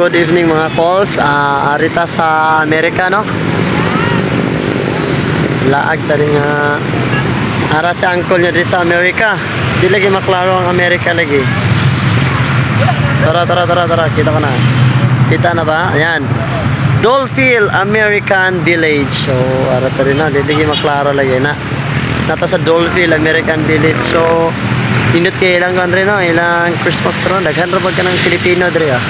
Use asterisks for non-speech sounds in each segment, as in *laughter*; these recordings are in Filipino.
Good evening mga calls. Ah, arita sa Amerika no. Laag tadi nga ara sa uncle niya di sa Amerika. Di lagi maklaro ang Amerika lagi. Tara tara tara tara kita ka na. Kita na ba? Ayan. Dolphin American Village. So ara tadi na di lagi maklaro lagi na. Nata sa Dolphin American Village. So Indot kay ilang country no, ilang Christmas karon daghan ra bag ka ng Pilipino diri ah.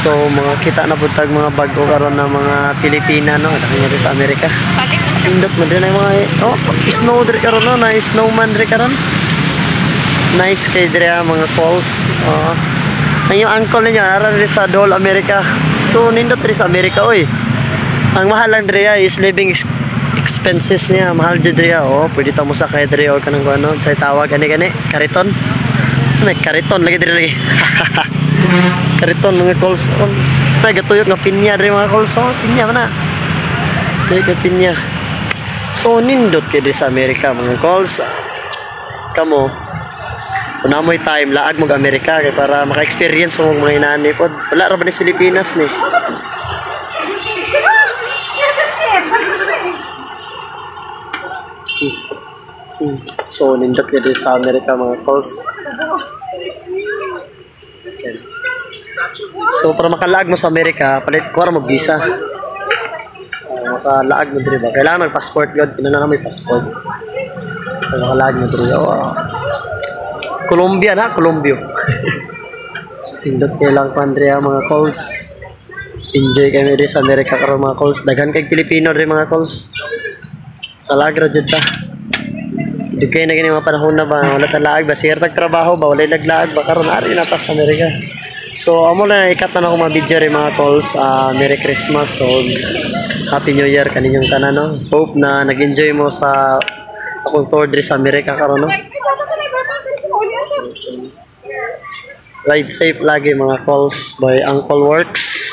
So mga kita na putag mga bago karon ng mga Pilipina no, dahil nga sa Amerika. Indot man din ang mga oh, snow diri karon no, na snowman diri karon. Nice kay diri ah, mga falls. Oh. ang yung uncle niya ara diri sa Dole America. So nindot diri sa Amerika oy. Ang mahal lang diri ah, is living expenses niya, mahal diri ah. Oh, pwede ta mo sa kay diri or kanang kuno, sa tawag ani gani, kariton. May kariton lagi diri lagi. *laughs* kariton mga calls on. May gatuyok nga pinya diri mga calls on. Pinya na. Dili ka pinya. So nindot kay sa Amerika mga calls. Kamo. Kung namoy time, laag mo Amerika kay para maka-experience mo mga inani pod. Wala ra ba ni Pilipinas ni? So nindot kay di sa Amerika mga calls. So para makalaag mo sa Amerika, palit ko mo visa. Uh, makalaag mo diri ba? Kailangan mag passport god, kinala may passport. So makalaag mo diri. Oh. Colombia na, Colombia. *laughs* so pindot kay lang pandre mga calls. Enjoy kami diri sa Amerika karon mga calls. Daghan kay Pilipino diri mga calls. Talag ra jud ta. Di kayo na ganyan mga panahon na ba, wala talaag ba, sir trabaho ba, wala naglaag ba, karon ari na ta sa Amerika. So, amo na ikat ako mga video rin mga calls. ah Merry Christmas. So, Happy New Year kaninyong tanan, no? Hope na nag-enjoy mo sa akong tour diri sa Amerika karon, no? Ride safe lagi mga calls by Uncle Works.